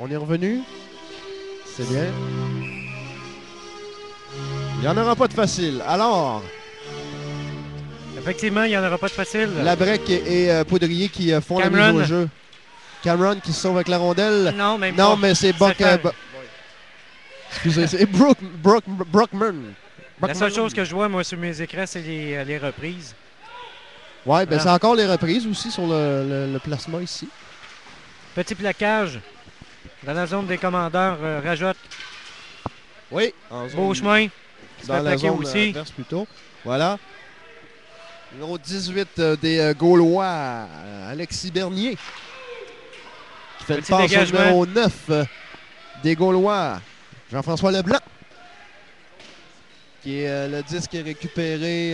On est revenu? C'est bien. Il n'y en aura pas de facile. Alors, Effectivement, il n'y en aura pas de facile. Labrec et, et, euh, Poudrier qui euh, font la mise au jeu. Cameron qui se sauve avec la rondelle. Non, mais c'est Buck. Euh, un- Bu- Excusez, c'est Brook, Brook, Brockman. La seule chose que je vois, moi, sur mes écrans, c'est les, les reprises. Ouais, ben Voilà. c'est encore les reprises aussi sur le, le- le plasma ici. Petit plaquage. Dans la zone des commandeurs, euh, rajoute Oui. En zone- beau chemin. dans la zone aussi. plutôt. Voilà. Numéro 18 euh, des euh, Gaulois, Alexis Bernier. Qui fait Petit le passe au numéro 9 euh, des Gaulois, Jean-François Leblanc. Qui est le disque est récupéré.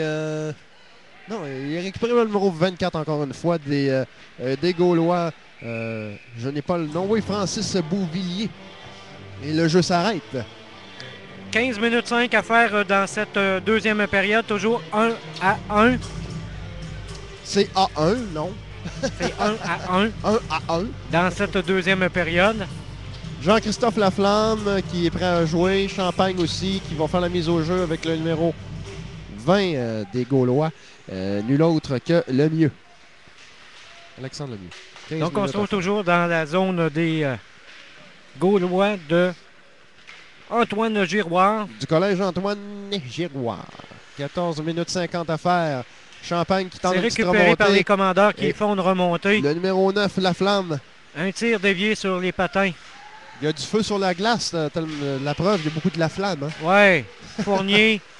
Euh, non, il est récupéré le numéro 24 encore une fois des, euh, euh, des Gaulois. Euh, je n'ai pas le nom. Oui, Francis Beauvillier. Et le jeu s'arrête. 15 minutes 5 à faire euh, dans cette euh, deuxième période. Toujours 1 à 1. C'est A1, non? C'est 1 à 1 1 à 1. dans cette deuxième période. Jean-Christophe Laflamme euh, qui est prêt à jouer. Champagne aussi qui va faire la mise au jeu avec le numéro 20 euh, des Gaulois. Euh, nul autre que le mieux. Alexandre Lemieux. 15 Donc, on se trouve toujours dans la zone des euh, Gaulois de Antoine Giroir. Du collège Antoine Giroir. 14 minutes 50 à faire. Champagne qui tente petite récupéré par les commandeurs qui Et- font une remontée. Le numéro 9, Laflamme. Un tir dévié sur les patins. Il y a du feu sur la glace. la preuve, il y a beaucoup de la flamme. hein. Ouais. Fournier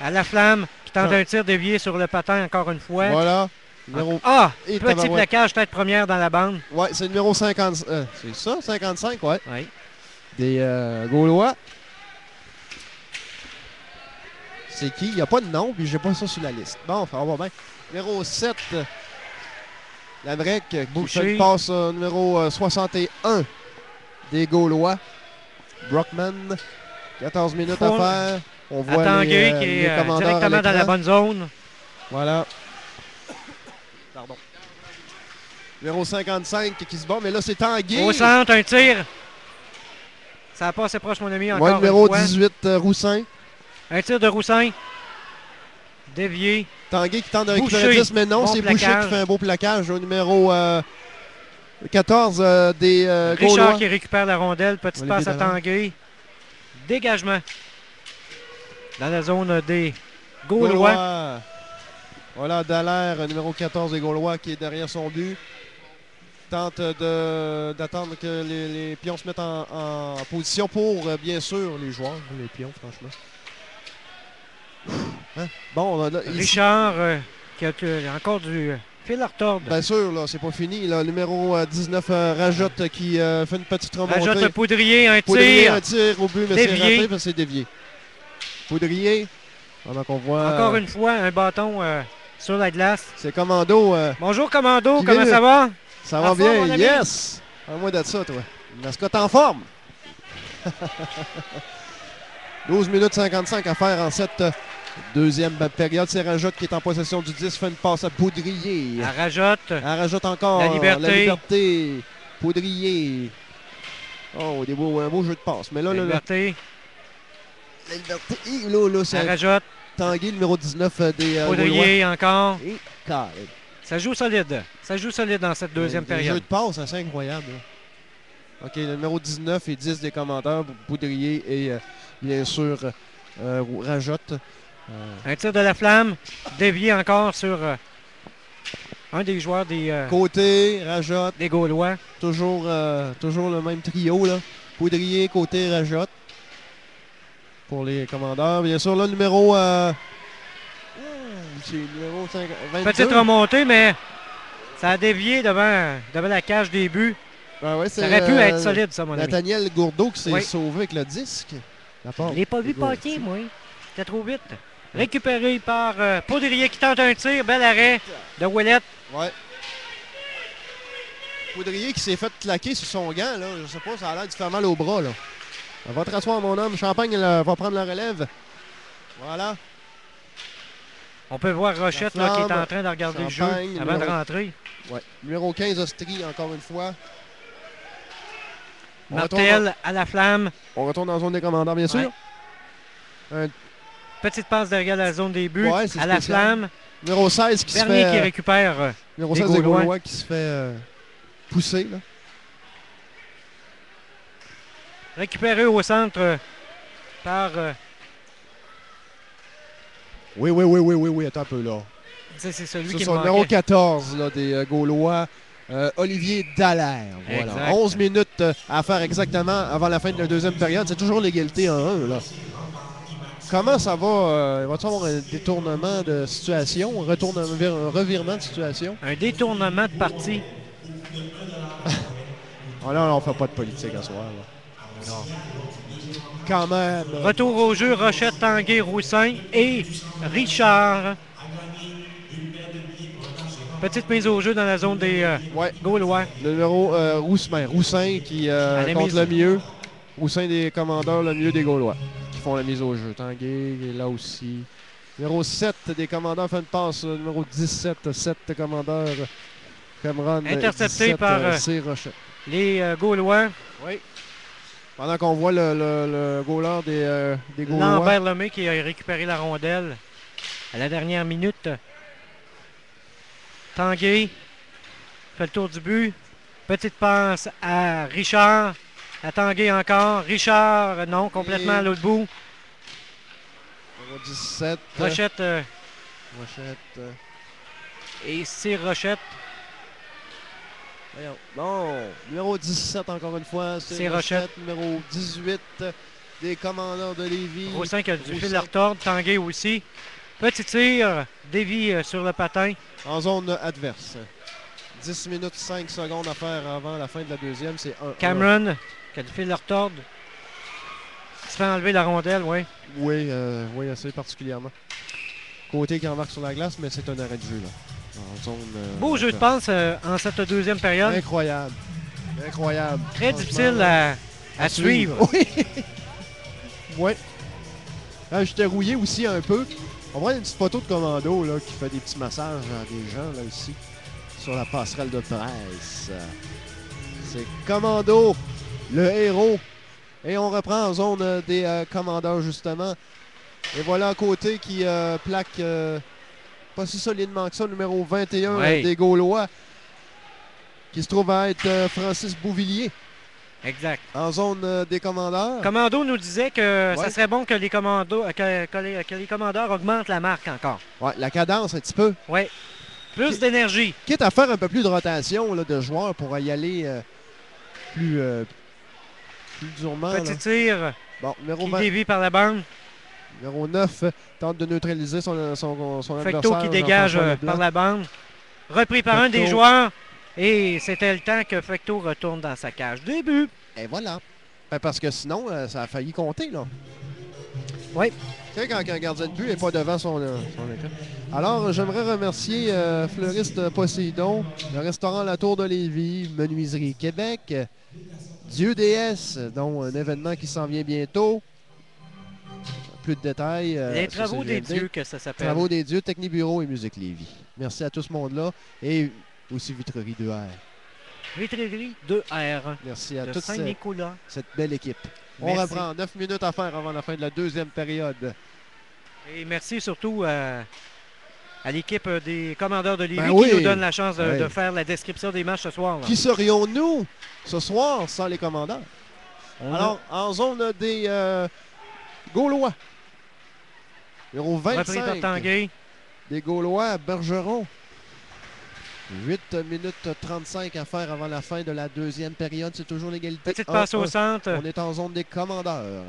à la flamme qui tente Ah. un tir dévié sur le patin encore une fois. Voilà. Numéro... Ah! Et Petit plaquage, tête première dans la bande. Ouais, c'est le numéro 50. euh, c'est ça, 55, ouais. Oui. Des euh, Gaulois. C'est qui? Il n'y a pas de nom, puis j'ai pas ça sur la liste. Bon, ça va bien. Numéro 7, euh, la break qui Boucher. fait une passe au numéro euh, 61 des Gaulois. Brockman, 14 minutes à faire. On voit les, Tanguay euh, qui les est euh, directement dans la bonne zone. Voilà. Pardon. Numéro 55 qui se bat, mais là c'est Tanguy. Au centre, un tir. Ça passe assez proche, mon ami, encore Ouais, numéro une fois. 18, euh, Roussin. Un tir de Roussin. Dévié. Tanguy qui tente de récupérer 10, mais non, Bon c'est Boucher qui fait un beau plaquage au numéro euh, 14 euh, des Richard Gaulois. qui récupère la rondelle. Petite passe à. Tanguay. Dégagement. Dans la zone des Gaulois. Gaulois. Voilà, Dallaire, numéro 14 des Gaulois, qui est derrière son but. Tente d'attendre que les, les pions se mettent en, en position pour, euh, bien sûr, les joueurs, les pions, franchement. Hein? Bon, là, Richard euh, qui a encore du euh, fil à retordre. Bien sûr, là, c'est pas fini. Là. Numéro euh, 19, euh, Rajotte, qui euh, fait une petite remontée. Rajoute le poudrier, un Poudrier, tir. un tir au but, mais c'est raté, parce que c'est dévié. Poudrier, pendant qu'on voit... Encore euh, une fois, un bâton euh, sur la glace. C'est Commando, euh, Bonjour, Commando. Comment vient- ça va? ça va bien, yes! Parle-moi de ça, toi. Mascotte en forme. 12 minutes 55 à faire en cette deuxième période. C'est Rajotte qui est en possession du 10, fait une passe à Poudrier. Elle rajoute. Elle rajoute encore La liberté. la liberté. Poudrier. Oh, des beaux, un beau jeu de passe. Mais là, La là, là, liberté. La liberté. Hi, là, là, c'est rajoute. Tanguy, le numéro 19 euh, des euh, Gaulois. Poudrier encore. Et carré. Ça joue solide. Ça joue solide dans cette deuxième Des jeux période. de passe assez incroyable. là. OK, le numéro 19 et 10 des commandeurs, Poudrier et euh, bien sûr euh, Rajotte. Euh, Un tir de la flamme. Dévié encore sur euh, un des joueurs des, euh, côté, Rajotte, des Gaulois. toujours, euh, toujours le même trio. Là. Poudrier, côté, Rajotte. Pour les commandeurs. Bien sûr, là, le numéro... euh, hmm, c'est le numéro 5 22. Petite remontée, mais ça a dévié devant, devant la cage des buts. Ah ouais, Ça c'est, aurait pu euh, être solide, ça, mon ami. Nathaniel Gourdeau qui s'est Oui. sauvé avec le disque. Je l'ai pas vu passer, moi. C'était trop vite. Récupéré par euh, Poudrier qui tente un tir. Bel arrêt de Ouellette. Ouais. Poudrier qui s'est fait claquer sur son gant, là. Je sais pas, ça a l'air de faire mal au bras, là. Va te rasseoir, mon homme. Champagne là, va prendre la relève. Voilà. On peut voir Rochette là, qui est en train de regarder le jeu avant de numéro- rentrer. Ouais. Numéro 15, Ostri, encore une fois. On Martel à la flamme. on retourne dans la zone des commandants, bien sûr. Un Petite passe derrière la zone des buts. Ouais, à la flamme. numéro 16 qui Bernier se qui fait. récupère. euh, numéro des 16 des Gaulois. Gaulois qui se fait euh, pousser. Là. Récupéré au centre euh, par. euh, Oui, oui, oui, oui, oui, oui, attends un peu là. c'est celui qui c'est me le numéro manquait. 14 là, des euh, Gaulois. Euh, Olivier Dallaire. Voilà. Exact. 11 minutes à faire exactement avant la fin de la deuxième période. C'est toujours l'égalité en 1. Là. Comment ça va? Euh, Va-t-il avoir un détournement de situation? Un, un revirement de situation? Un détournement de partie. Ah, là, on fait pas de politique à ce soir. Là. Quand même. Retour au jeu, Rochette, Tanguay, Roussin et Richard. Petite mise au jeu dans la zone des euh, Ouais. Gaulois. Le numéro euh, Roussin, Roussin qui euh, compte le mieux. Roussin des commandeurs, le mieux des Gaulois qui font la mise au jeu. Tanguay est là aussi. Numéro 7 des commandeurs fait une passe. Numéro 17, 7 commandeurs. Cameron. Intercepté 17, par, euh. Les Gaulois. Oui. Pendant qu'on voit le, le, le goaler des, euh, des Gaulois. Lambert Lemay qui a récupéré la rondelle à la dernière minute. Tanguay fait le tour du but. Petite passe à Richard. À Tanguay encore. Richard, non, complètement Et- à l'autre bout. Numéro 17. Rochette euh, Rochette. euh, et Cyr Rochette. Voyons. Non, numéro 17 encore une fois, c'est Rochette. Numéro 18 euh, des commandeurs de Lévis. Roussin qui a dû Roussin. le retordre. Tanguay aussi. Petit tir. Dévie euh, sur le patin. En zone adverse. 10 minutes 5 secondes à faire avant la fin de la deuxième, c'est 1 Cameron qui a dû le retordre. Il se fait enlever la rondelle, oui. Oui, euh, oui, assez particulièrement. Côté qui embarque sur la glace, mais c'est un arrêt de jeu là. En zone, euh, Beau jeu de passe euh, en cette deuxième période. Incroyable. Incroyable. Très difficile à, à suivre. Oui. oui. Ah, J'étais rouillé aussi un peu. On voit une petite photo de commando là, qui fait des petits massages à des gens là ici sur la passerelle de presse. C'est Commando, le héros. Et on reprend en zone euh, des euh, commandeurs justement. Et voilà un côté qui euh, plaque euh, pas si solidement que ça, numéro 21 Ouais. euh, des Gaulois, qui se trouve à être euh, Francis Bouvillier Exact. en zone euh, des commandeurs. Commando nous disait que Ouais. ça serait bon que les, commandos, euh, que, que les, que les commandeurs augmentent la marque encore. Ouais, la cadence un petit peu. Oui. Plus d'énergie. Quitte à faire un peu plus de rotation là, de joueurs pour y aller euh, plus, euh, plus durement. là. Petit tir Bon, numéro, qui 20 dévie par la bande. Numéro 9 euh, tente de neutraliser son, son, son Fecto adversaire. qui dégage euh, par la bande. Repris par un des joueurs. Et c'était le temps que Fecto retourne dans sa cage. Début. Et voilà. Ben, parce que sinon, euh, ça a failli compter. là. Oui. Tu sais, quand un gardien de but n'est pas devant son, euh, son écran. Alors, j'aimerais remercier euh, Fleuriste Poséidon, le restaurant La Tour de Lévis, Menuiserie Québec, Dieu DS, dont un événement qui s'en vient bientôt. Plus de détails. euh, les travaux des dieux que ça s'appelle. Travaux des dieux, Technibureau et Musique Lévis. Merci à tout ce monde-là. Et aussi Vitrerie 2R. Vitrerie 2R Merci à toute ce- Saint-Nicolas. cette belle équipe. On Merci. reprend 9 minutes à faire avant la fin de la deuxième période. Et merci surtout à, à l'équipe des commandeurs de Lévis Ben oui. qui nous donne la chance de, faire la description des matchs ce soir. là. Qui serions-nous ce soir sans les? On a Alors, en zone des euh, Gaulois. Numéro repris par 25 Tanguay. des Gaulois, Bergeron. 8 minutes 35 à faire avant la fin de la deuxième période. C'est toujours l'égalité. Petite 1-1. passe au centre. On est en zone des commandeurs.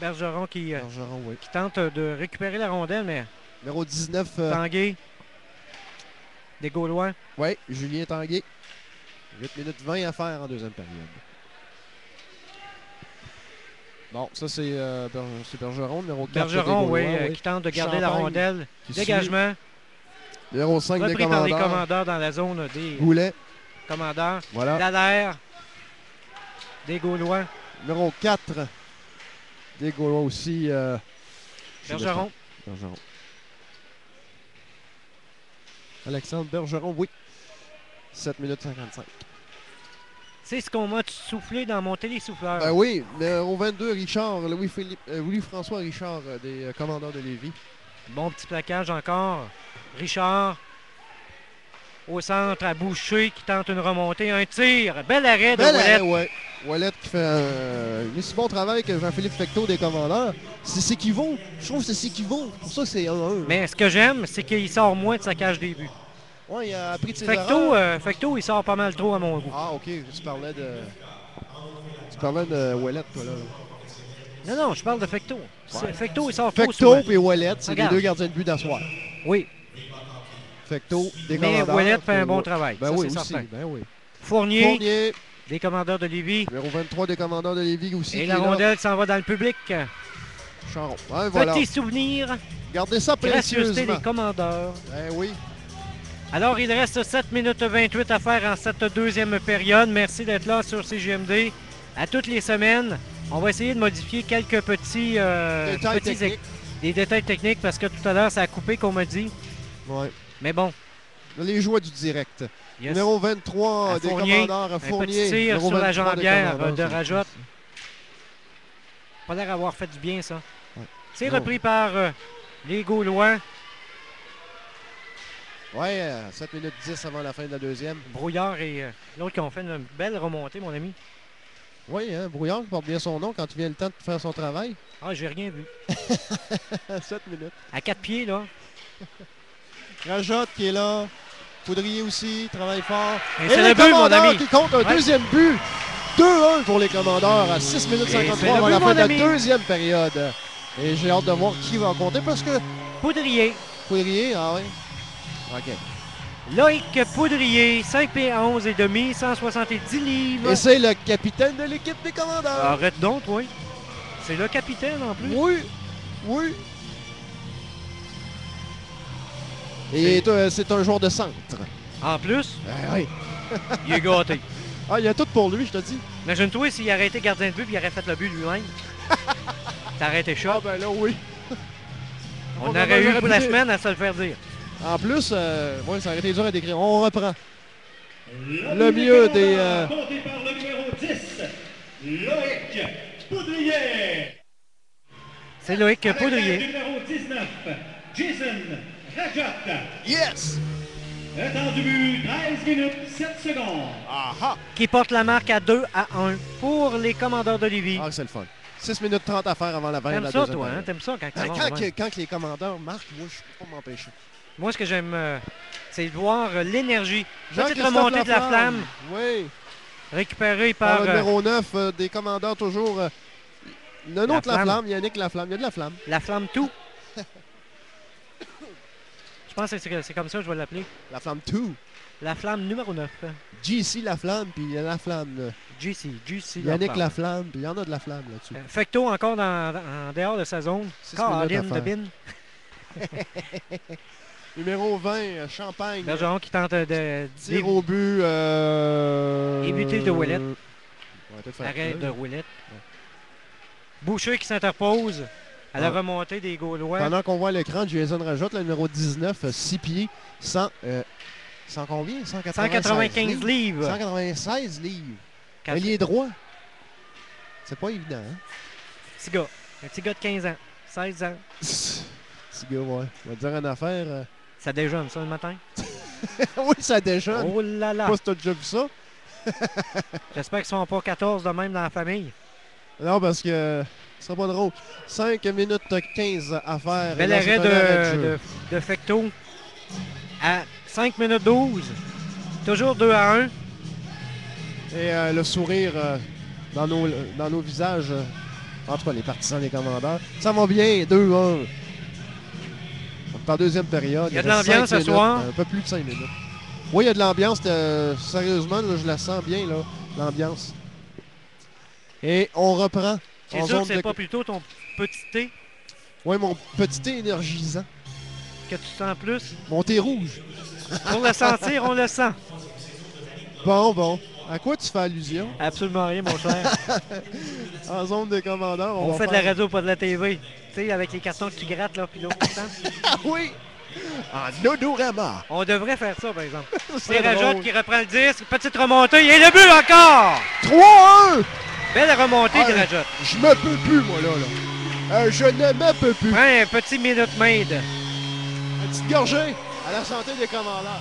Bergeron qui, euh, Bergeron, oui. qui tente de récupérer la rondelle, mais Numéro 19, euh, Tanguay. Des Gaulois. oui, Julien Tanguay. 8 minutes 20 à faire en deuxième période. Bon, ça c'est euh, Bergeron, numéro 4. Bergeron, oui, euh, qui tente de garder la rondelle. suit. Dégagement. Numéro 5 des Repris par les commandeurs. commandeurs dans la zone des Goulet, commandeurs. voilà. Dallaire. Des Gaulois. Numéro 4 des Gaulois aussi. euh, Bergeron. Bergeron. Alexandre Bergeron, oui. 7 minutes 55. C'est ce qu'on m'a soufflé dans mon télésouffleur. Ben oui, numéro 22, Richard, euh, Louis-François Richard euh, des euh, commandeurs de Lévis. Bon petit plaquage encore. Richard au centre à Boucher qui tente une remontée. Un tir. Bel arrêt de Bel arrêt, ouais. Ouellet qui fait un aussi bon travail que Jean-Philippe Fecteau des commandeurs. C'est ce qui vaut. Je trouve que c'est ce qui vaut. C'est pour ça que c'est 1-1. Mais ce que j'aime, c'est qu'il sort moins de sa cage des Ouais, il a appris de ses Fecto, erreurs. euh, Fecto, il sort pas mal trop à mon goût. Ah, ok. Tu parlais de... Tu parlais de Ouellet, toi, là. Non, non, je parle de Fecto. Ouais. Fecto, il sort trop Fecto et Ouellet, c'est les deux gardiens de but d'asseoir. Oui, Fecto, des mais commandeurs. Ouellet fait un bon travail. Ben ça, oui, aussi. certain. Ben oui. Fournier, Fournier, des commandeurs de Lévis. numéro 23 des commandeurs de Lévis aussi. Et la rondelle s'en va dans le public. Charon. Ouais, voilà. Petit souvenir, Gardez ça précieusement. des commandeurs. Ben oui. Alors, il reste 7 minutes 28 à faire en cette deuxième période. Merci d'être là sur CGMD. À toutes les semaines, on va essayer de modifier quelques petits, euh, Détails petits techniques. des détails techniques parce que tout à l'heure, ça a coupé, qu'on m'a dit. Ouais. Mais bon, Les joies du direct. yes. Numéro 23 À des Fournier, commandeurs à un Fournier. petit tir Numéro sur la 23 des jambière commandeurs, de Rajotte. pas l'air d'avoir fait du bien, ça. Ouais. C'est repris par euh, les Gaulois. Ouais, euh, 7 minutes 10 avant la fin de la deuxième. Brouillard et euh, l'autre qui ont fait une belle remontée, mon ami. Oui, hein, Brouillard porte bien son nom quand il vient le temps de faire son travail. Ah, j'ai rien vu. 7 minutes. À quatre pieds, là. Rajotte qui est là. Poudrier aussi, travaille fort. Et c'est le but, mon ami. qui compte un Ouais. deuxième but. 2-1 pour les commandeurs à 6 minutes Et c'est 53 le avant but, la fin de la deuxième période. Et j'ai hâte de voir qui va compter parce que Poudrier. Poudrier, ah oui. OK. Loïc Poudrier, 5 pieds 11 et demi, 170 livres. Et c'est le capitaine de l'équipe des commandeurs. Arrête donc, oui. C'est le capitaine en plus. Oui, oui. Et c'est un joueur de centre. En plus, Ah oui. il est gâté. Ah, il y a tout pour lui, je te dis. Imagine-toi s'il aurait été gardien de but et il aurait fait le but lui-même. T'aurais été Ah chaud. ben là, oui. On on aurait eu pour la semaine à se le faire dire. En plus, euh, ouais, ça aurait été dur à décrire. On reprend. Le mieux des, euh, par le numéro 10, Loïc Poudrier. C'est Loïc Poudrier. numéro 19, Jason Rajotte. Yes! Le temps du but, 13 minutes, 7 secondes. Aha! qui porte la marque à 2 à 1 pour les commandeurs de Lévis. Ah, c'est le fun. 6 minutes 30 à faire avant la fin de T'aimes la ça, deuxième toi, hein? T'aimes ça quand ça va quand, que- quand que les commandeurs marquent, moi, je peux pas m'empêcher. Moi, ce que j'aime, euh, c'est de voir euh, l'énergie. Petite Jean-Christophe remontée de la flamme, Oui. récupérée Par par le euh, numéro 9 euh, des commandeurs, toujours. euh, le nom La de la Flamme. flamme, Yannick Laflamme. Il y a de la flamme. la flamme tout. Je pense que c'est comme ça que je vais l'appeler. La flamme 2. La flamme numéro 9. JC Laflamme, puis il y a la flamme. là. GC, GC. Yannick Laflamme. Laflamme, puis il y en a de la flamme là-dessus. Euh, Fecto encore dans, en dehors de sa zone. Caroline de. Bin. Numéro 20, euh, Champagne. Bergeron qui tente de Tir au but. Euh... Éviter de Ouellet. On va peut-être faire Arrêt de roulette. Boucher qui s'interpose à la Ah. remontée des Gaulois. Pendant qu'on voit à l'écran, Jason rajoute le numéro 19, 6 pieds, 100, euh, 100 combien? 195 195 livres. 196 livres. Quatre- Un lié droit. C'est pas évident, hein? Petit gars. Un petit gars de 15 ans. 16 ans. Petit gars, ouais. On va dire une affaire. euh, ça déjeune, ça, le matin? oui, ça déjeune. Oh là là! Je sais pas si t'as déjà vu ça. J'espère qu'ils ne sont pas 14 de même dans la famille. Non, parce que ce pas drôle. 5 minutes 15 à faire. Bel arrêt de, de, Fecto à 5 minutes 12. Toujours 2 à 1. Et euh, le sourire euh, dans, nos, dans nos visages, euh, entre les partisans et les commandeurs. Ça va bien, 2 à 1. Par deuxième période. Il y a de l'ambiance ce soir. Un peu plus de 5 minutes. Oui, il y a de l'ambiance. Euh, sérieusement, je la sens bien, là, l'ambiance. Et on reprend. C'est sûr que c'est pas plutôt ton petit thé. Oui, mon petit thé énergisant. Que tu sens plus. Mon thé rouge. Pour le sentir, on le sent. Bon, bon. À quoi tu fais allusion? Absolument rien, mon cher. en zone de commandant, on, on fait de la radio, pas de la TV. Avec les cartons que tu grattes, là, puis l'autre. Ah oui! En odorama. On devrait faire ça, par exemple. C'est Rajotte qui reprend le disque. Petite remontée. Et le but encore! 3-1. Belle remontée de. Rajotte. Je me peux plus, moi, là. là. Euh, je ne me peux plus. Un petit minute maid. Une petite gorgée à la santé des commandants.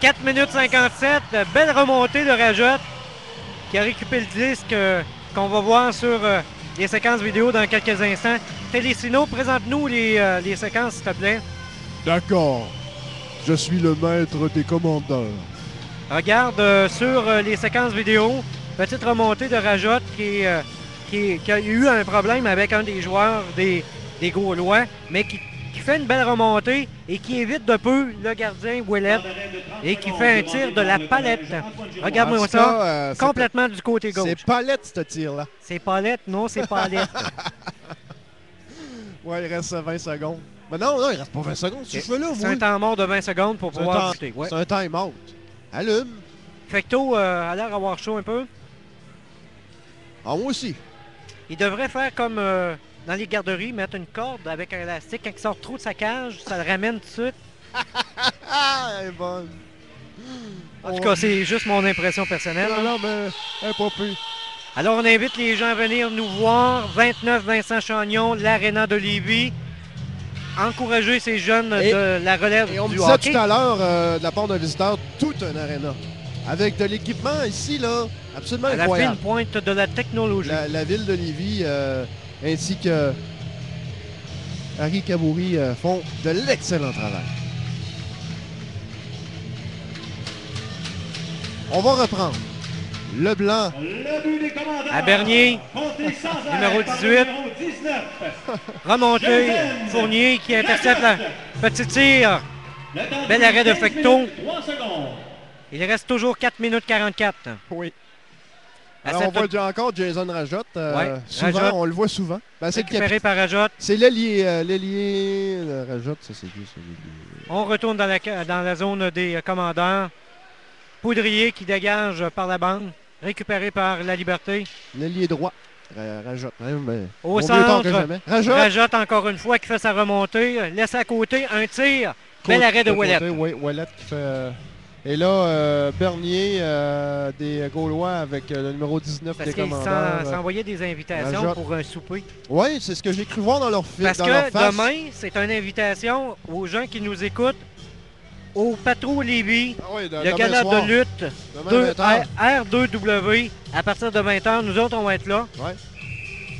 4 minutes 57. Belle remontée de Rajotte qui a récupéré le disque euh, qu'on va voir sur euh, les séquences vidéo dans quelques instants. Télécino, présente-nous les, euh, les séquences, s'il te plaît. D'accord. Je suis le maître des commandeurs. Regarde euh, sur euh, les séquences vidéo, petite remontée de Rajotte qui, qui, qui a eu un problème avec un des joueurs des, des Gaulois, mais qui, qui fait une belle remontée et qui évite de peu le gardien Ouellet et qui fait un tir de la palette. Regarde-moi ça, euh, complètement du côté gauche. C'est palette, ce tir-là. C'est palette, non, c'est palette. Ouais, il reste 20 secondes. Mais non, non, il reste pas 20 secondes. C'est un temps mort de 20 secondes pour pouvoir ajouter. Ouais. C'est un time-out. Allume. Fecto euh, a l'air d'avoir chaud un peu. Ah, moi aussi. Il devrait faire comme euh, dans les garderies, mettre une corde avec un élastique. Quand il sort trop de sa cage, ça le ramène tout de suite. Elle est bonne. En tout cas, c'est juste mon impression personnelle. Non, non, mais elle est pas plus. Alors, on invite les gens à venir nous voir. 29 Vincent Chagnon, l'Arena de Lévis. Encourager ces jeunes Et- de la relève Et on du disait hockey. tout à l'heure, euh, de la part d'un visiteur, tout un aréna. Avec de l'équipement ici, là, absolument à la fine incroyable. pointe de la technologie. La, la ville de Lévis euh, ainsi que Harry Kabouri euh, font de l'excellent travail. On va reprendre. Le blanc, Le but des commandants. À Bernier, numéro par 18. le numéro 19. Remontée, Fournier qui intercepte la petit tir. Bel de arrêt de 15 Fecto. minutes, 3 secondes. Il reste toujours 4 minutes 44. oui. Alors, on voit encore Jason Rajotte. euh, Ouais, souvent, Rajotte. on le voit souvent. Ben, c'est récupéré par Rajotte. C'est l'ailier. euh, l'ailier. euh, Rajotte, ça c'est qui? On retourne dans la, dans la zone des euh, commandeurs. Poudrier qui dégage par la bande. Récupéré par la Liberté. L'ailier droit. Ra- Rajotte. ben, Au centre. Rajotte. Rajotte encore une fois qui fait sa remontée. Laisse à côté un tir. Bel Côté- arrêt de côté, Ouellet. Oui, Ouellet qui fait. Et là, euh, Bernier euh, des Gaulois avec euh, le numéro 19 Parce des s'en- s'envoyaient des invitations pour un souper. Oui, c'est ce que j'ai cru voir dans leur, fi- Parce dans leur que face. demain, c'est une invitation aux gens qui nous écoutent au Patro Lévis, Ah oui, de- le gala soir, de lutte demain 2 20h. R- R2W à partir de 20h. Nous autres, on va être là. Ouais.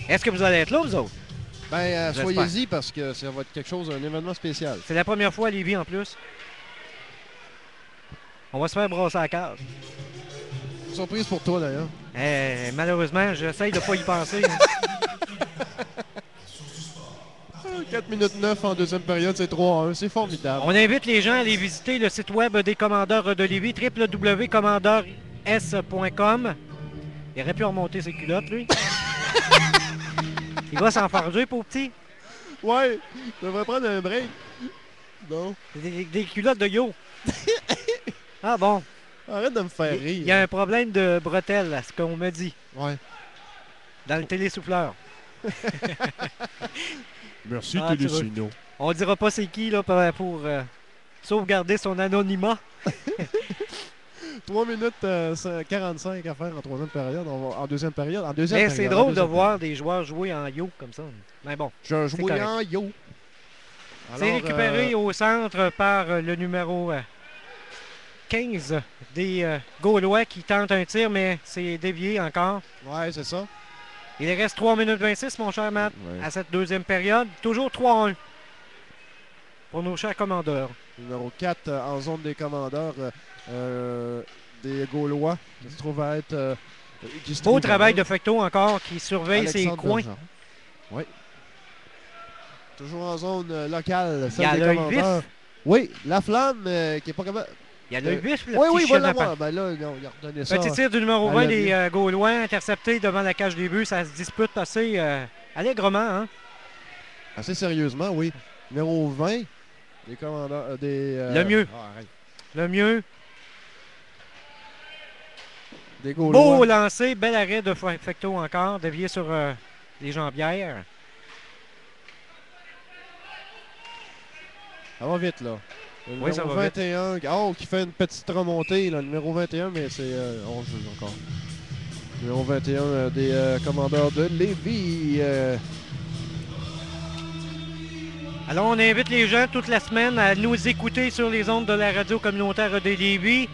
Est-ce que vous allez être là, vous autres? Ben, soyez-y parce que ça va être quelque chose, un événement spécial. C'est la première fois à Lévis en plus. On va se faire brasser à la cage. Surprise pour toi d'ailleurs. Eh, malheureusement, j'essaye de pas y penser. hein. 4 minutes 9 en deuxième période, c'est 3-1. C'est formidable. On invite les gens à aller visiter le site web des commandeurs de Lévis, www.commandeurs.com. Il aurait pu remonter ses culottes, lui. Il va s'enfarger, pour petit. Ouais, je devrais prendre un break. Non. Des, des culottes de yo. Ah bon. Arrête de me faire rire. il y a un problème de bretelles, à ce qu'on me dit, Ouais. dans le télésouffleur. Merci Ah, tu Télécino. On dira pas c'est qui, là, pour, pour, euh, sauvegarder son anonymat. 3 minutes euh, 45 à faire en troisième période. On va- en deuxième période. En deuxième Mais c'est drôle de voir des joueurs jouer en yo comme ça. Mais bon. Je jouais en yo. C'est récupéré euh, au centre par euh, le numéro euh, 15 des euh, Gaulois qui tentent un tir, mais c'est dévié encore. Ouais, c'est ça. Il reste 3 minutes 26, mon cher Matt, Ouais. à cette deuxième période. Toujours 3-1 pour nos chers commandeurs. Numéro 4 euh, en zone des commandeurs euh, des Gaulois. Qui se trouve à être. euh, qui se Beau trouve travail de Fecto encore qui surveille ses Alexandre coins. Bergeron. Oui. Toujours en zone locale, Il y a celle des commandeurs. vif. Oui, la flamme euh, qui est pas capable. Il y a le Euh, vif, le Oui, petit oui, l'avoir. Ben là, non, il a redonné ça. Petit tir du numéro à 20 la des euh, Gaulois, intercepté devant la cage des buts. Ça se dispute assez euh, allègrement. Hein? Assez sérieusement, oui. Numéro 20 des commandeurs. euh, des, Le mieux. ah. Le mieux. Des Gaulois. Beau lancé, bel arrêt de Fe- Fecto encore, dévié sur les jambières. Ça va vite, là. Le Oui, ça numéro va vite. 21, oh, qui fait une petite remontée, là, le numéro 21, mais c'est euh, hors jeu encore. Numéro 21 euh, des euh, commandeurs de Lévis. euh, Alors, on invite les gens toute la semaine à nous écouter sur les ondes de la radio communautaire de Lévis,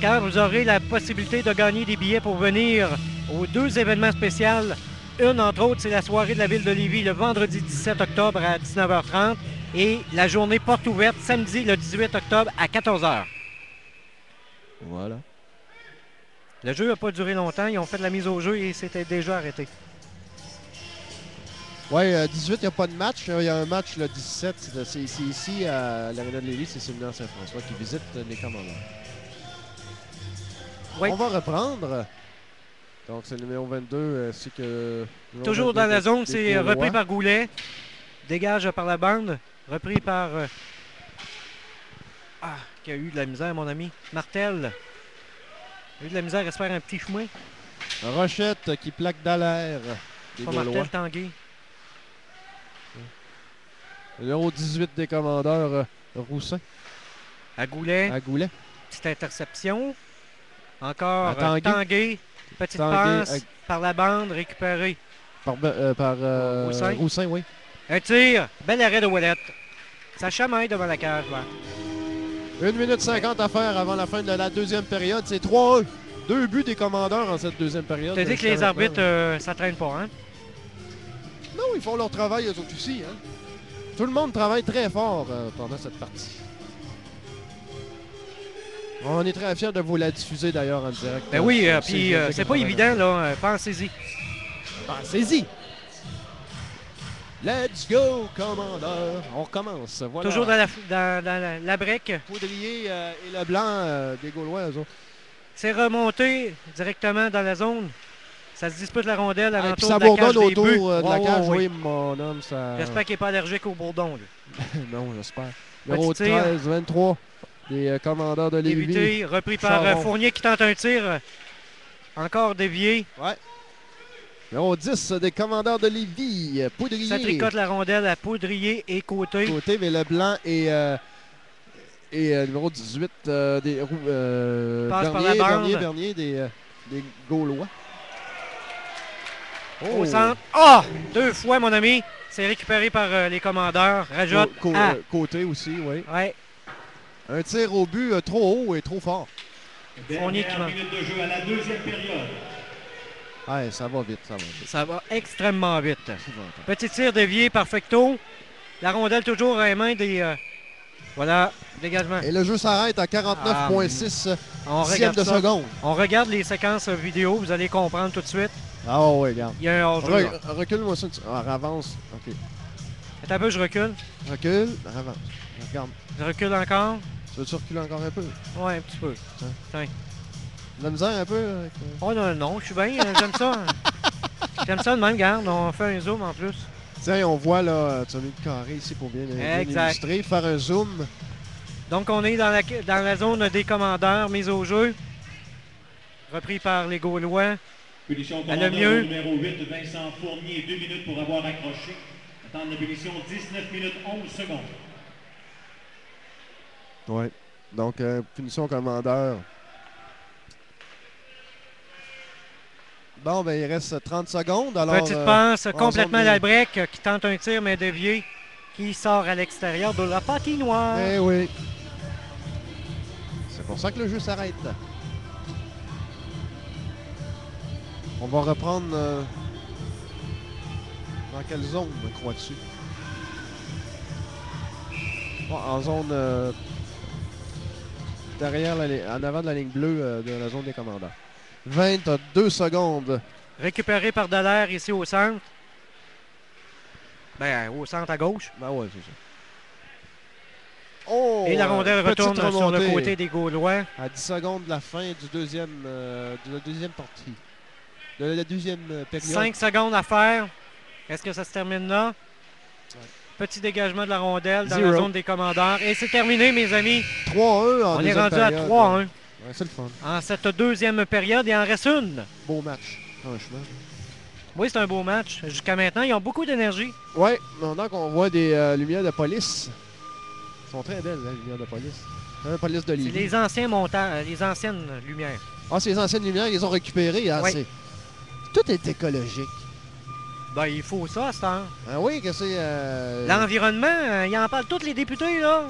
car vous aurez la possibilité de gagner des billets pour venir aux deux événements spéciaux. Une, entre autres, c'est la soirée de la ville de Lévis le vendredi 17 octobre à 19h30 et la journée porte ouverte samedi le 18 octobre à 14h. voilà. Le jeu n'a pas duré longtemps, ils ont fait de la mise au jeu et c'était déjà arrêté. Ouais, euh, 18, il n'y a pas de match. Il y a un match le 17. C'est ici, à l'Arena de Lévis, c'est Séminaire Saint-François qui visite euh, les commandeurs. Oui. On va reprendre. Donc, c'est le numéro 22, euh, ainsi que... numéro Toujours 22 dans la zone, c'est repris par Goulet. Dégage par la bande. Repris par. euh, Ah, qui a eu de la misère, mon ami. Martel. A eu de la misère à se faire un petit chemin. Rochette qui plaque dans l'air des Pas. Martel, Tanguay. Le numéro 18 des commandeurs, euh, Roussin, À Goulet. à Goulet. Petite interception. Encore À euh, Tanguay. Tanguay. Petite Tanguay, passe par la bande récupérée. Par, euh, euh, Roussin. Roussin, oui. Un tir. Bel arrêt de Ouellette. Ça chamaille devant la cage. là. 1 minute 50 à faire avant la fin de la deuxième période. C'est 3-1. Deux buts des commandeurs en cette deuxième période. T'as dit que les arbitres, euh, ça traîne pas, hein? Non, ils font leur travail eux autres aussi. Hein. Tout le monde travaille très fort euh, pendant cette partie. On est très fiers de vous la diffuser d'ailleurs en direct. Ben oui, euh, puis euh, c'est pas 89. évident, là. euh, Pensez-y. Pensez-y. Let's go, commandeur. On recommence. Voilà. Toujours dans la, dans, dans la, la break. Poudrier euh, et Leblanc euh, des Gaulois. C'est remonté directement dans la zone. Ça se dispute la rondelle Ah, avant ça de la cage bourdonne des autour buts. euh, de la Ouais, cage. ouais, Oui, ouais. mon homme, ça... J'espère qu'il n'est pas allergique au bourdon. non, j'espère. Numéro Petit tir. 13, 23 des euh, commandeurs de Lévis. Évité, repris par. Fournier qui tente un tir. Encore dévié. Numéro 10 des commandeurs de Lévis. euh, Poudrier. Ça tricote la rondelle à Poudrier et côté. côté, mais Leblanc et, euh, et euh, numéro 18 euh, des Rou- euh, Passe par Bernier. Bernier, Bernier des, euh, des Gaulois. Au centre. Ah! Deux fois, mon ami. C'est récupéré par euh, les commandeurs. Rajoute. Co- co- à- euh, côté aussi, oui. Ouais. Un tir au but euh, trop haut et trop fort. Dernière minute de jeu à la deuxième période. Ouais, ça va vite, ça va vite. Ça va extrêmement vite. Petit tir dévié par Fecto. La rondelle toujours à la main des. euh, Voilà, dégagement. Et le jeu s'arrête à 49,6 On dixièmes regarde de ça. seconde. On regarde les séquences vidéo, vous allez comprendre tout de suite. Ah ouais, regarde. Il y a un hors-jeu. Re- Recule-moi ça. Ah, avance. OK. Attends un peu, je recule. Recule, avance. Regarde. Je recule encore. Tu veux-tu reculer encore un peu? Ouais, un petit peu. De la misère un peu? avec, euh, Oh non, non, je suis bien, euh, j'aime ça. J'aime ça de même, garde. On fait un zoom en plus. Tiens, on voit là, euh, tu as mis le carré ici pour bien, bien illustrer. Faire un zoom. Donc on est dans la, dans la zone des commandeurs, mise au jeu. Repris par les Gaulois. Punition commandeur mieux. au numéro 8, Vincent Fournier, 2 minutes pour avoir accroché. Attendre la punition 19 minutes 11 secondes. Ouais. Donc, euh, punition commandeur. Bon, ben, il reste 30 secondes. Alors, Petite euh, passe en complètement à la de- break euh, qui tente un tir mais dévié. Qui sort à l'extérieur de la patinoire. Eh oui. C'est pour ça que le jeu s'arrête. On va reprendre. euh, dans quelle zone, crois-tu? Bon, en zone. euh, derrière, la en avant de la ligne bleue de la zone des commandants. 22 secondes. Récupéré par Dallaire ici au centre. Ben, au centre à gauche. Ben ouais, c'est ça. Oh! Et la rondelle retourne sur le côté des Gaulois. À 10 secondes de la fin du deuxième, euh, de la deuxième partie. De la deuxième euh, période. 5 secondes à faire. Est-ce que ça se termine là? Petit dégagement de la rondelle dans la zone des commandeurs. Et c'est terminé, mes amis. 3-1 en On est rendu à période. 3-1. Ouais, c'est le fun. En cette deuxième période, il en reste une. Beau match, franchement. Oui, c'est un beau match. Jusqu'à maintenant, ils ont beaucoup d'énergie. Ouais, maintenant qu'on voit des euh, lumières de police, sont très belles, les lumières de police. La police de C'est les anciens montants, euh, les anciennes lumières. Ah, ces anciennes lumières, ils les ont récupérées. Ah, Oui. c'est- Tout est écologique. Ben, il faut ça, c'est. Ah oui, que c'est... Euh... L'environnement, ils en parlent tous les députés, là.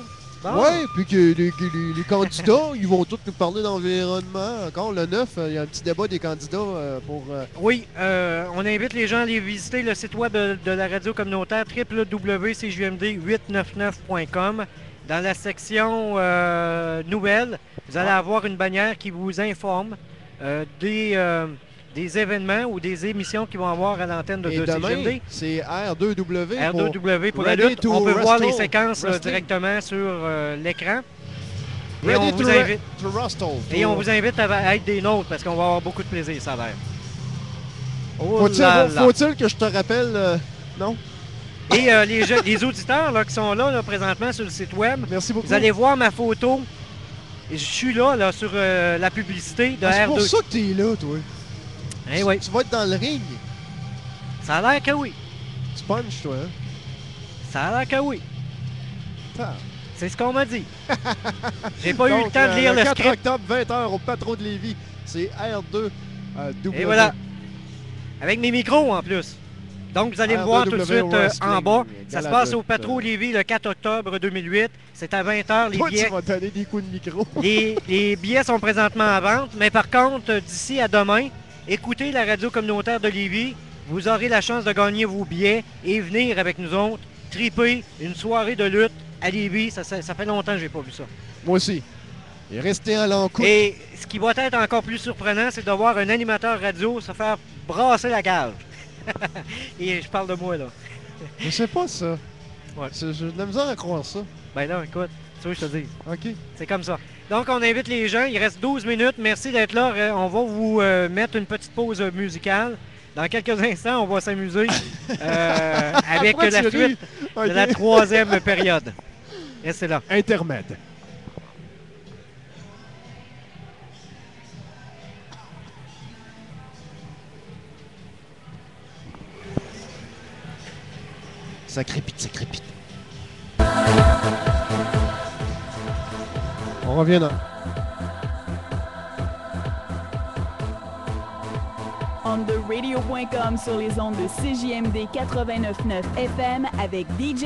Bon. Ouais, puis que les, que les- les candidats, ils vont tous nous parler d'environnement. Encore le 9, euh, il y a un petit débat des candidats euh, pour... euh, Oui, euh, on invite les gens à aller visiter le site web de, de la radio communautaire www.cjmd899.com. Dans la section nouvelles, vous allez Ah. avoir une bannière qui vous informe des, des événements ou des émissions qui vont avoir à l'antenne de, Et de demain, CJMD. c'est R2W pour... R2W pour la Ready lutte. On peut voir les séquences là, directement sur euh, l'écran. Et on, vous invite, et on vous invite à, être des nôtres parce qu'on va avoir beaucoup de plaisir, ça a l'air. Oh Faut-il que je te rappelle... euh, Non? Et euh, les, jeux- les auditeurs là, qui sont là, là, présentement sur le site web, Merci beaucoup. vous allez voir ma photo. Je suis là, là sur euh, la publicité de Ah, c'est pour R2. ça que t'es là, toi. Eh oui, Tu vas être dans le ring. ça a l'air que oui. Tu punches, toi, hein? Ça a l'air que oui. Ah. C'est ce qu'on m'a dit. J'ai pas eu le temps de euh, lire le 4 script. octobre, 20h, au Patron de Lévis. C'est R2 euh, W. Et voilà. Avec mes micros en plus. Donc, vous allez me voir tout de suite euh, en bas. Ça se passe au Patro Lévis le 4 octobre 2008. C'est à 20h. Les Toi, billets, tu vas donner des coups de micro. les, les billets sont présentement à vente. Mais par contre, d'ici à demain, écoutez la radio communautaire de Lévis. Vous aurez la chance de gagner vos billets et venir avec nous autres triper une soirée de lutte à Lévis. Ça, ça- ça fait longtemps que j'ai pas vu ça. Moi aussi. Et restez à l'encoute. Et ce qui va être encore plus surprenant, c'est de voir un animateur radio se faire brasser la cage. Et je parle de moi, là. Je sais pas ça. Ouais. J'ai de la misère à croire ça. Ben là, écoute, tu veux que je te dis. OK. C'est comme ça. Donc, on invite les gens. Il reste 12 minutes. Merci d'être là. Euh, On va vous euh, mettre une petite pause musicale. Dans quelques instants, on va s'amuser euh, avec Pourquoi la suite de la troisième période. Restez là. Intermède. Ça crépite, ça crépite. On revient dans... ontheradio.com sur les ondes de CJMD 89.9 FM avec DJ